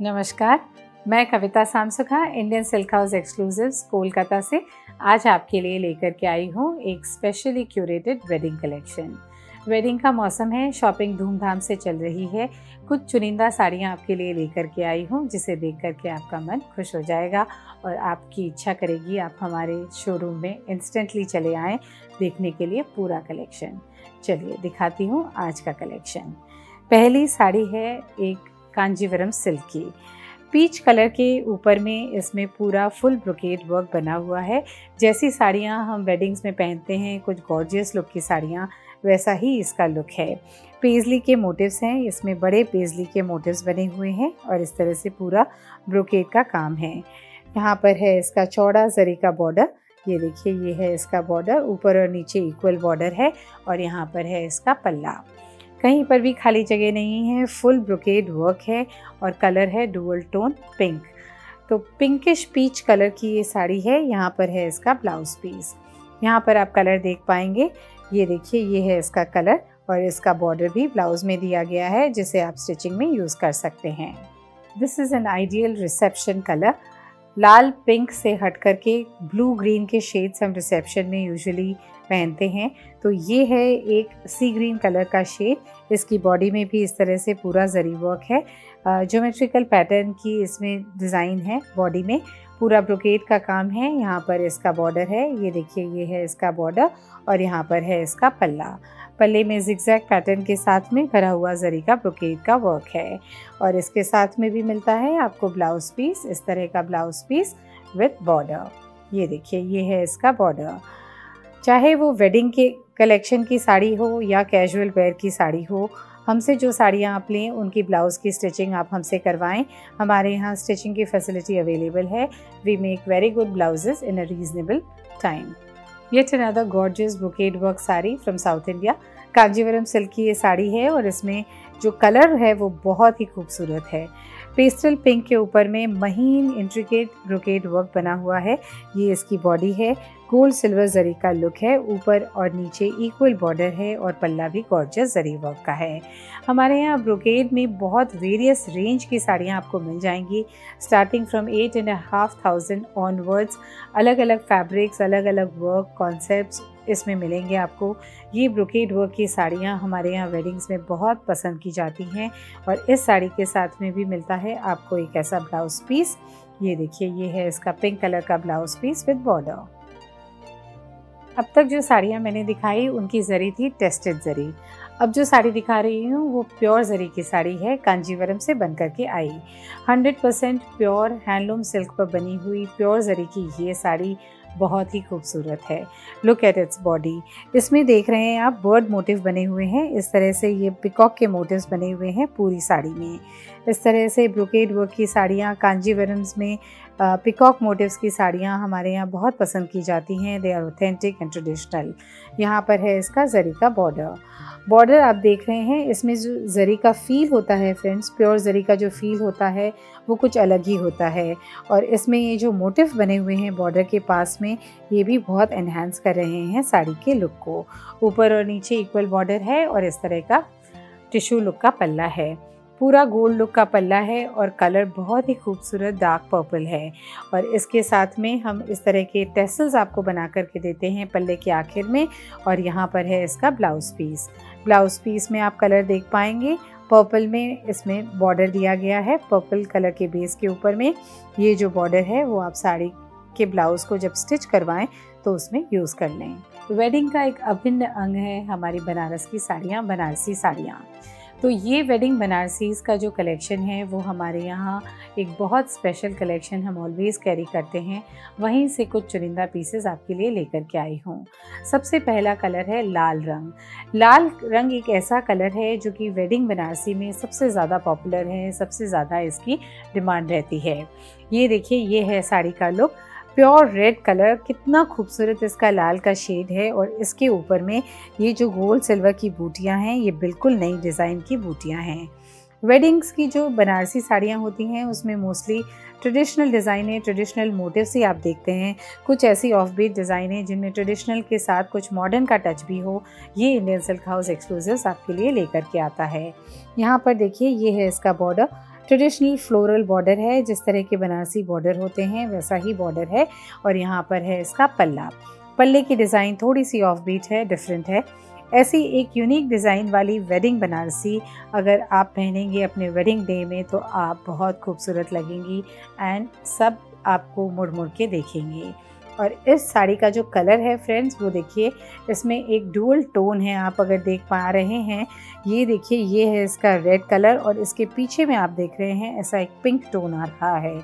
नमस्कार, मैं Kavita Samsukha Indian silk house exclusives Kolkata से आज आपके लिए लेकर के आई हूँ एक specially curated wedding collection wedding का मौसम है शॉपिंग धूमधाम से चल रही है। कुछ चुनिंदा साड़ियाँ आपके लिए लेकर के आई हूँ, जिसे देख कर के आपका मन खुश हो जाएगा और आपकी इच्छा करेगी आप हमारे शोरूम में इंस्टेंटली चले आएँ देखने के लिए पूरा कलेक्शन चलिए दिखाती हूँ आज का कलेक्शन पहली साड़ी है एक कांजीवरम सिल्क की। पीच कलर के ऊपर में इसमें पूरा फुल ब्रोकेड वर्क बना हुआ है। जैसी साड़ियाँ हम वेडिंग्स में पहनते हैं, कुछ गॉर्जियस लुक की साड़ियाँ, वैसा ही इसका लुक है। पेजली के मोटिव्स हैं, इसमें बड़े पेजली के मोटिव्स बने हुए हैं और इस तरह से पूरा ब्रोकेड का काम है। यहाँ पर है इसका चौड़ा जरी का बॉर्डर ये देखिए, ये है इसका बॉर्डर ऊपर और नीचे इक्वल बॉर्डर है और यहाँ पर है इसका पल्ला। कहीं पर भी खाली जगह नहीं है फुल ब्रोकेड वर्क है और कलर है डुअल टोन पिंक तो पिंकिश पीच कलर की ये साड़ी है, यहाँ पर है इसका ब्लाउज पीस यहाँ पर आप कलर देख पाएँगे, ये देखिए, ये है इसका कलर और इसका बॉर्डर भी ब्लाउज में दिया गया है, जिसे आप स्टिचिंग में यूज़ कर सकते हैं. This is an ideal reception colour Lal pink से हट कर के ब्लू ग्रीन के शेड्स हम रिसेप्शन में यूजुअली पहनते हैं। तो ये है एक सी ग्रीन कलर का शेड इसकी बॉडी में भी इस तरह से पूरा जरी वर्क है। ज्योमेट्रिकल पैटर्न की इसमें डिज़ाइन है बॉडी में। पूरा ब्रोकेड का काम है। यहाँ पर इसका बॉर्डर है। ये देखिए, ये है इसका बॉर्डर और यहाँ पर है इसका पल्ला। पल्ले में जिगजैग पैटर्न के साथ में भरा हुआ जरी का ब्रोकेड का वर्क है। और इसके साथ में भी मिलता है आपको ब्लाउज पीस इस तरह का ब्लाउज पीस विथ बॉर्डर ये देखिए, ये है इसका बॉर्डर चाहे वो वेडिंग के कलेक्शन की साड़ी हो या कैजुअल वेयर की साड़ी हो, हमसे जो साड़ियाँ आप लें, उनकी ब्लाउज़ की स्टिचिंग आप हमसे करवाएँ। हमारे यहाँ स्टिचिंग की फैसिलिटी अवेलेबल है। We make very good blouses in a reasonable time yet another gorgeous brocade work sari from South India Kanjeevaram silk की ये साड़ी है और इसमें जो कलर है वो बहुत ही खूबसूरत है पेस्टल पिंक के ऊपर में महीन इंट्रिकेट ब्रोकेड वर्क बना हुआ है। ये इसकी बॉडी है। गोल्ड सिल्वर जरी का लुक है। ऊपर और नीचे इक्वल बॉर्डर है और पल्ला भी गॉर्जस जरी वर्क का है। हमारे यहाँ ब्रोकेड में बहुत वेरियस रेंज की साड़ियाँ आपको मिल जाएँगी। Starting from eight and half thousand onwards अलग अलग फैब्रिक्स अलग अलग वर्क कॉन्सेप्ट इसमें मिलेंगे आपको। ये ब्रोकेड वर्क की साड़ियाँ हमारे यहाँ वेडिंग्स में बहुत पसंद की जाती हैं और इस साड़ी के साथ में भी मिलता है आपको एक ऐसा ब्लाउज़ पीस। ये देखिए, ये है इसका पिंक कलर का ब्लाउज़ पीस विद बॉर्डर। अब तक जो साड़ियाँ मैंने दिखाई, उनकी ज़री थी टेस्टेड ज़री। अब जो साड़ी दिखा रही हूँ, वो प्योर ज़री की साड़ी है, कांजीवरम से बन करके आई। 100 परसेंट प्योर हैंडलूम सिल्क पर बनी हुई प्योर ज़री की ये साड़ी बहुत ही खूबसूरत है। लुक एट इट्स बॉडी इसमें देख रहे हैं आप बर्ड मोटिव बने हुए हैं। इस तरह से ये पिकॉक के मोटिव्स बने हुए हैं पूरी साड़ी में। इस तरह से ब्रोकेड वर्क की साड़ियाँ, कांजीवरम्स में पिकॉक मोटिव्स की साड़ियाँ हमारे यहाँ बहुत पसंद की जाती हैं। They are authentic and traditional यहाँ पर है इसका जरी का बॉर्डर बॉर्डर आप देख रहे हैं, इसमें जो जरी का फील होता है फ्रेंड्स प्योर जरी का जो फील होता है, वो कुछ अलग ही होता है। और इसमें ये जो मोटिव बने हुए हैं बॉर्डर के पास में, ये भी बहुत एनहेंस कर रहे हैं साड़ी के लुक को। ऊपर और नीचे इक्वल बॉर्डर है और इस तरह का टिश्यू लुक का पल्ला है। पूरा गोल्ड लुक का पल्ला है और कलर बहुत ही खूबसूरत डार्क पर्पल है। और इसके साथ में हम इस तरह के टेसल्स आपको बना करके देते हैं पल्ले के आखिर में और यहाँ पर है इसका ब्लाउज़ पीस। ब्लाउज़ पीस में आप कलर देख पाएँगे। पर्पल में इसमें बॉर्डर दिया गया है पर्पल कलर के बेस के ऊपर में। ये जो बॉर्डर है वो आप साड़ी के ब्लाउज़ को जब स्टिच करवाएँ तो उसमें यूज़ कर लें। वेडिंग का एक अभिन्न अंग है हमारी बनारस की साड़ियाँ, बनारसी साड़ियाँ। तो ये वेडिंग बनारसीज़ का जो कलेक्शन है, वो हमारे यहाँ एक बहुत स्पेशल कलेक्शन हम ऑलवेज़ कैरी करते हैं। वहीं से कुछ चुनिंदा पीसेस आपके लिए लेकर के आई हूँ। सबसे पहला कलर है लाल रंग। लाल रंग एक ऐसा कलर है जो कि वेडिंग बनारसी में सबसे ज़्यादा पॉपुलर है, सबसे ज़्यादा इसकी डिमांड रहती है। ये देखिए, ये है साड़ी का लुक प्योर रेड कलर, कितना खूबसूरत इसका लाल का शेड है और इसके ऊपर में ये जो गोल्ड सिल्वर की बूटियाँ हैं, ये बिल्कुल नई डिज़ाइन की बूटियाँ हैं। वेडिंग्स की जो बनारसी साड़ियाँ होती हैं, उसमें मोस्टली ट्रेडिशनल डिज़ाइनें ट्रेडिशनल मोटिव्स ही आप देखते हैं। कुछ ऐसी ऑफ़ बीट डिज़ाइनें जिनमें ट्रेडिशनल के साथ कुछ मॉडर्न का टच भी हो, ये इंडियन सिल्क हाउस एक्सक्लूसिव्स आपके लिए लेकर के आता है। यहाँ पर देखिए, ये है इसका बॉर्डर ट्रेडिशनल फ्लोरल बॉर्डर है, जिस तरह के बनारसी बॉर्डर होते हैं, वैसा ही बॉर्डर है और यहाँ पर है इसका पल्ला। पल्ले की डिज़ाइन थोड़ी सी ऑफ़ बीट है डिफरेंट है। ऐसी एक यूनिक डिज़ाइन वाली वेडिंग बनारसी अगर आप पहनेंगे अपने वेडिंग डे में तो आप बहुत खूबसूरत लगेंगी एंड सब आपको मुड़ मुड़ के देखेंगे। और इस साड़ी का जो कलर है फ्रेंड्स, वो देखिए, इसमें एक डुअल टोन है, आप अगर देख पा रहे हैं। ये देखिए, ये है इसका रेड कलर और इसके पीछे में आप देख रहे हैं, ऐसा एक पिंक टोन आ रहा है।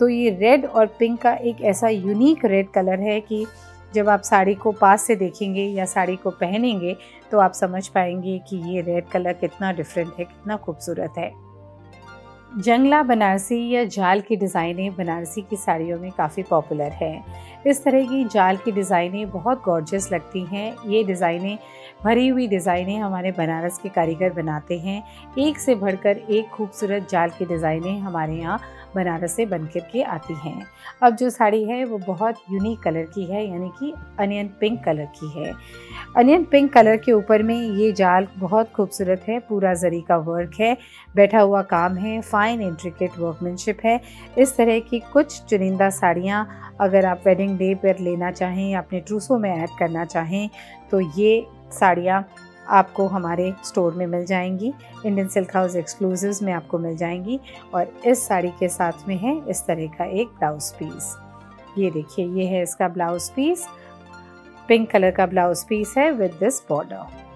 तो ये रेड और पिंक का एक ऐसा यूनिक रेड कलर है कि जब आप साड़ी को पास से देखेंगे या साड़ी को पहनेंगे तो आप समझ पाएँगे कि ये रेड कलर कितना डिफरेंट है, कितना खूबसूरत है। जंगला बनारसी या जाल की डिज़ाइनें बनारसी की साड़ियों में काफ़ी पॉपुलर हैं। इस तरह की जाल की डिज़ाइनें बहुत गॉर्जियस लगती हैं। ये डिज़ाइनें, भरी हुई डिज़ाइनें हमारे बनारस के कारीगर बनाते हैं। एक से बढ़कर एक खूबसूरत जाल की डिज़ाइनें हमारे यहाँ बनारस से बन कर के आती हैं। अब जो साड़ी है वो बहुत यूनिक कलर की है, यानी कि अनियन पिंक कलर की है। अनियन पिंक कलर के ऊपर में ये जाल बहुत खूबसूरत है, पूरा जरी का वर्क है, बैठा हुआ काम है फाइन इंट्रिकेट वर्कमैनशिप है। इस तरह की कुछ चुनिंदा साड़ियाँ अगर आप वेडिंग डे पर लेना चाहें अपने ट्रूसों में ऐड करना चाहें तो ये साड़ियाँ आपको हमारे स्टोर में मिल जाएँगी। इंडियन सिल्क हाउस एक्सक्लूसिव में आपको मिल जाएँगी और इस साड़ी के साथ में है इस तरह का एक ब्लाउज पीस ये देखिए, ये है इसका ब्लाउज पीस पिंक कलर का ब्लाउज पीस है विद दिस बॉर्डर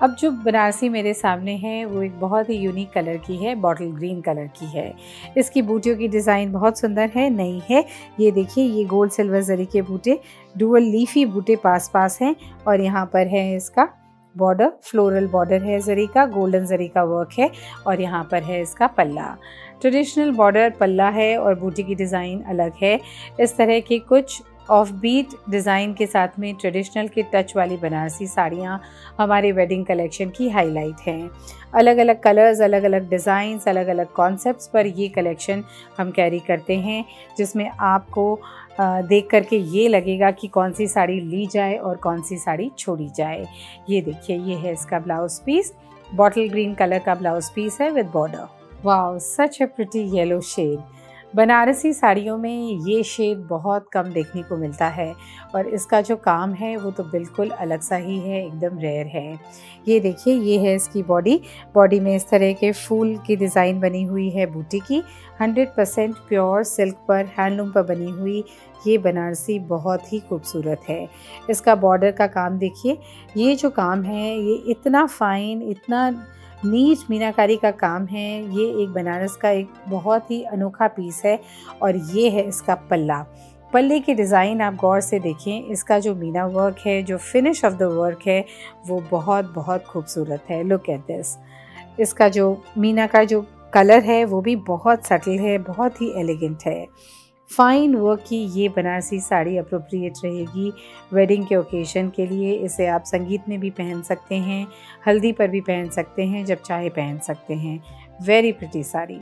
अब जो बनारसी मेरे सामने है, वो एक बहुत ही यूनिक कलर की है बॉटल ग्रीन कलर की है। इसकी बूटियों की डिज़ाइन बहुत सुंदर है, नई है। ये देखिए, ये गोल्ड सिल्वर जरी के बूटे डुअल लीफी बूटे पास पास हैं और यहाँ पर है इसका बॉर्डर फ्लोरल बॉर्डर है जरी का गोल्डन जरी का वर्क है और यहाँ पर है इसका पल्ला। ट्रेडिशनल बॉर्डर पल्ला है और बूटी की डिज़ाइन अलग है। इस तरह के कुछ ऑफ़ बीट डिज़ाइन के साथ में ट्रेडिशनल के टच वाली बनारसी साड़ियाँ हमारे वेडिंग कलेक्शन की हाईलाइट हैं। अलग अलग कलर्स अलग अलग डिज़ाइंस अलग अलग कॉन्सेप्ट्स पर ये कलेक्शन हम कैरी करते हैं, जिसमें आपको देख करके ये लगेगा कि कौन सी साड़ी ली जाए और कौन सी साड़ी छोड़ी जाए। ये देखिए, ये है इसका blouse piece bottle green colour का ब्लाउज पीस है with border wow such a pretty yellow shade Banarasi साड़ियों में ये शेड बहुत कम देखने को मिलता है और इसका जो काम है, वो तो बिल्कुल अलग सा ही है, एकदम रेयर है। ये देखिए, ये है इसकी बॉडी बॉडी में इस तरह के फूल की डिज़ाइन बनी हुई है बूटी की। 100 परसेंट प्योर सिल्क पर हैंडलूम पर बनी हुई ये बनारसी बहुत ही खूबसूरत है। इसका बॉर्डर का काम देखिए, ये जो काम है, ये इतना फ़ाइन इतना नीच मीनाकारी का काम है। ये एक बनारस का एक बहुत ही अनोखा पीस है और ये है इसका पल्ला। पल्ले की डिज़ाइन आप गौर से देखें, इसका जो मीना वर्क है, जो फिनिश ऑफ़ द वर्क है, वो बहुत बहुत खूबसूरत है। लुक एट दिस इसका जो मीना का जो कलर है, वो भी बहुत सटल है, बहुत ही एलिगेंट है। फ़ाइन वर्क की ये बनारसी साड़ी अप्रोप्रिएट रहेगी वेडिंग के ओकेज़न के लिए। इसे आप संगीत में भी पहन सकते हैं, हल्दी पर भी पहन सकते हैं, जब चाहे पहन सकते हैं। Very pretty sari.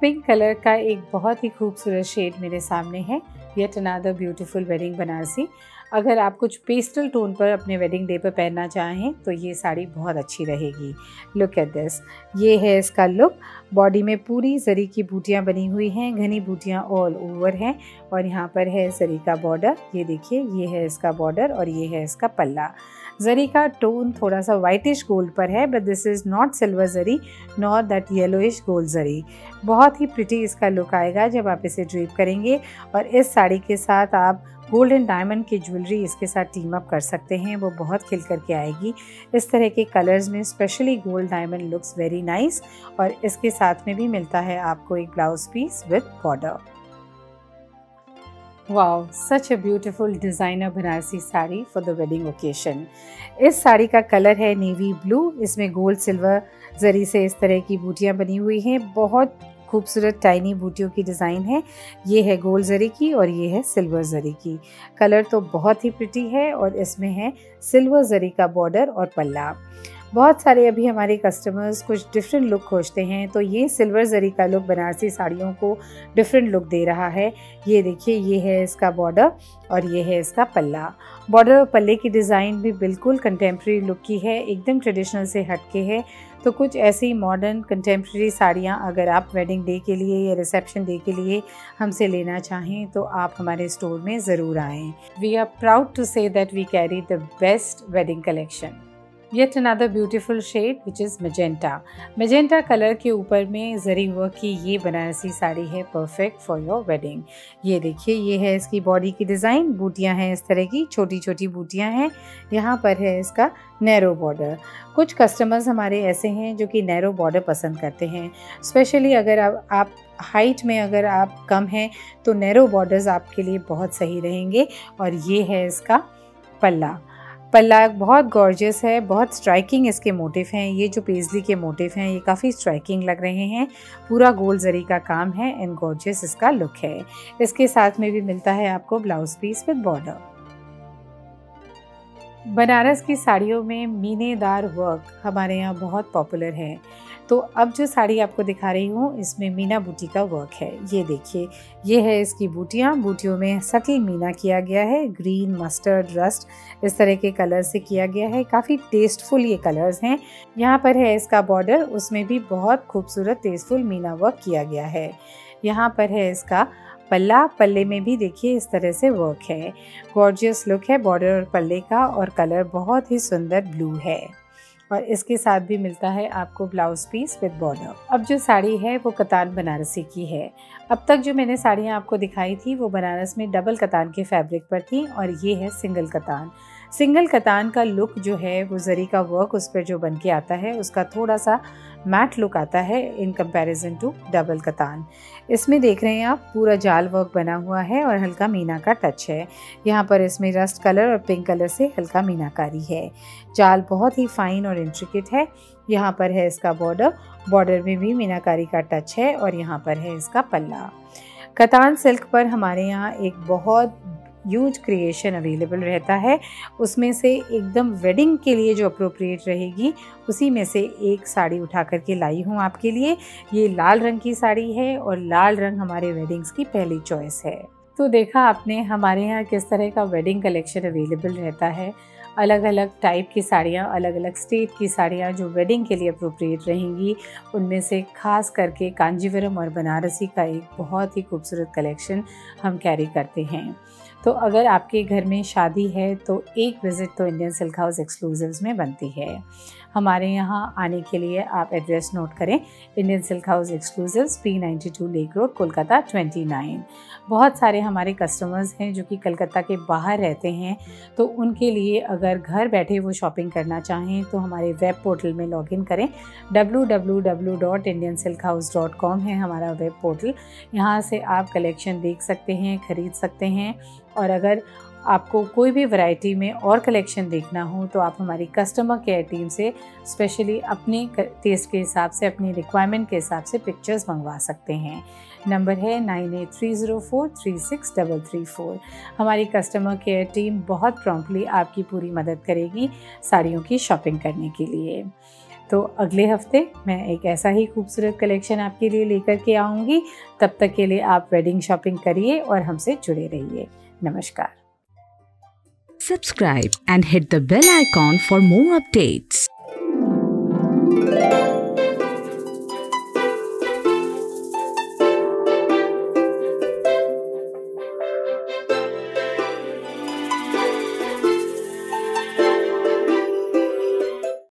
Pink colour का एक बहुत ही खूबसूरत शेड मेरे सामने है। Yet another beautiful wedding Banarasi. अगर आप कुछ पेस्टल टोन पर अपने वेडिंग डे पर पहनना चाहें तो ये साड़ी बहुत अच्छी रहेगी। लुक एट दिस ये है इसका लुक बॉडी में पूरी जरी की बूटियाँ बनी हुई हैं, घनी बूटियाँ ऑल ओवर हैं और यहाँ पर है जरी का बॉर्डर ये देखिए, ये है इसका बॉर्डर और ये है इसका पल्ला। जरी का टोन थोड़ा सा वाइटिश गोल्ड पर है but this is not silver zari not that yellowish gold zari बहुत ही प्रिटी इसका लुक आएगा जब आप इसे ड्रीप करेंगे, और इस साड़ी के साथ आप गोल्ड एंड डायमंड की ज्वेलरी इसके साथ टीम अप कर सकते हैं, वो बहुत खिल करके आएगी। इस तरह के कलर्स में specially gold diamond looks very nice और इसके साथ में भी मिलता है आपको एक blouse piece with border wow such a beautiful designer Banarasi sari for the wedding occasion इस साड़ी का कलर है नेवी ब्लू इसमें गोल्ड सिल्वर जरी से इस तरह की बूटियाँ बनी हुई हैं। बहुत खूबसूरत टाइनी बूटियों की डिज़ाइन है। ये है गोल्ड जरी की और ये है सिल्वर जरी की। कलर तो बहुत ही प्रिटी है और इसमें है सिल्वर जरी का बॉर्डर और पल्ला। बहुत सारे अभी हमारे कस्टमर्स कुछ डिफरेंट लुक खोजते हैं तो ये सिल्वर जरी का लुक बनारसी साड़ियों को डिफरेंट लुक दे रहा है। ये देखिए, ये है इसका बॉर्डर और ये है इसका पल्ला। बॉर्डर पल्ले की डिज़ाइन भी बिल्कुल कंटेम्प्रेरी लुक की है, एकदम ट्रेडिशनल से हटके है। तो कुछ ऐसी मॉडर्न कंटेम्प्रेरी साड़ियाँ अगर आप वेडिंग डे के लिए या रिसेप्शन डे के लिए हमसे लेना चाहें तो आप हमारे स्टोर में ज़रूर आएँ। We are proud to say that we carry the best wedding collection yet another beautiful shade which is magenta magenta colour के ऊपर में जरी वर्क की ये बनारसी साड़ी है परफेक्ट फॉर योर वेडिंग ये देखिए ये है इसकी बॉडी की डिज़ाइन बूटियाँ हैं इस तरह की छोटी छोटी बूटियाँ हैं. यहाँ पर है इसका नैरो बॉर्डर कुछ कस्टमर्स हमारे ऐसे हैं जो कि नैरो बॉर्डर पसंद करते हैं. स्पेशली अगर आप, आप हाइट में अगर आप कम हैं तो नैरो बॉर्डर्स आपके लिए बहुत सही रहेंगे. और ये है इसका पल्ला. पल्ला बहुत गॉर्जियस है, बहुत स्ट्राइकिंग इसके मोटिव हैं। ये जो पेजली के मोटिव हैं, ये काफ़ी स्ट्राइकिंग लग रहे हैं। पूरा गोल जरी का काम है एंड गॉर्जियस इसका लुक है। इसके साथ में भी मिलता है आपको blouse piece with border Banaras की साड़ियों में मीनेदार वर्क हमारे यहाँ बहुत पॉपुलर है। तो अब जो साड़ी आपको दिखा रही हूँ, इसमें मीना बूटी का वर्क है। ये देखिए, ये है इसकी बूटियाँ। बूटियों में सटल मीना किया गया है। ग्रीन मस्टर्ड रस्ट इस तरह के कलर से किया गया है। काफ़ी टेस्टफुल ये कलर्स हैं। यहाँ पर है इसका बॉर्डर उसमें भी बहुत खूबसूरत टेस्टफुल मीना वर्क किया गया है। यहाँ पर है इसका पल्ला। पल्ले में भी देखिए, इस तरह से वर्क है। गॉर्जियस लुक है बॉर्डर और पल्ले का और कलर बहुत ही सुंदर ब्लू है। और इसके साथ भी मिलता है आपको ब्लाउज पीस विद बॉर्डर अब जो साड़ी है, वो कतान बनारसी की है। अब तक जो मैंने साड़ियाँ आपको दिखाई थी, वो बनारस में डबल कतान के फैब्रिक पर थी और ये है सिंगल कतान। सिंगल कतान का लुक जो है, वो जरी का वर्क उस पर जो बन के आता है, उसका थोड़ा सा मैट लुक आता है इन कंपैरिजन टू डबल कतान। इसमें देख रहे हैं आप, पूरा जाल वर्क बना हुआ है और हल्का मीना का टच है। यहाँ पर इसमें रस्ट कलर और पिंक कलर से हल्का मीनाकारी है। जाल बहुत ही फाइन और इंट्रिकेट है। यहाँ पर है इसका बॉर्डर बॉर्डर में भी मीनाकारी का टच है और यहाँ पर है इसका पल्ला। कतान सिल्क पर हमारे यहाँ एक बहुत यूज़ क्रिएशन अवेलेबल रहता है। उसमें से एकदम वेडिंग के लिए जो अप्रोप्रिएट रहेगी, उसी में से एक साड़ी उठा करके लाई हूँ आपके लिए। ये लाल रंग की साड़ी है और लाल रंग हमारे वेडिंग्स की पहली चॉइस है। तो देखा आपने हमारे यहाँ किस तरह का वेडिंग कलेक्शन अवेलेबल रहता है। अलग अलग टाइप की साड़ियाँ अलग अलग स्टेट की साड़ियाँ जो वेडिंग के लिए अप्रोप्रिएट रहेंगी, उनमें से खास करके कांजीवरम और बनारसी का एक बहुत ही खूबसूरत कलेक्शन हम कैरी करते हैं। तो अगर आपके घर में शादी है तो एक विज़िट तो इंडियन सिल्क हाउस एक्सक्लूसिव्स में बनती है। हमारे यहाँ आने के लिए आप एड्रेस नोट करें Indian silk house exclusive P ninety two lake road Kolkata twenty nine बहुत सारे हमारे कस्टमर्स हैं जो कि कलकत्ता के बाहर रहते हैं तो उनके लिए अगर घर बैठे वो शॉपिंग करना चाहें तो हमारे वेब पोर्टल में लॉगिन करें। कॉम है हमारा वेब पोर्टल। यहाँ से आप कलेक्शन देख सकते हैं, ख़रीद सकते हैं और अगर आपको कोई भी वैरायटी में और कलेक्शन देखना हो तो आप हमारी कस्टमर केयर टीम से स्पेशली अपने टेस्ट के हिसाब से, अपनी रिक्वायरमेंट के हिसाब से पिक्चर्स मंगवा सकते हैं। नंबर है nine eight three zero four three six double three four हमारी कस्टमर केयर टीम बहुत प्रॉम्पली आपकी पूरी मदद करेगी साड़ियों की शॉपिंग करने के लिए। तो अगले हफ़्ते मैं एक ऐसा ही खूबसूरत कलेक्शन आपके लिए लेकर के आऊँगी। तब तक के लिए आप वेडिंग शॉपिंग करिए और हमसे जुड़े रहिए। नमस्कार। subscribe and hit the bell icon for more updates.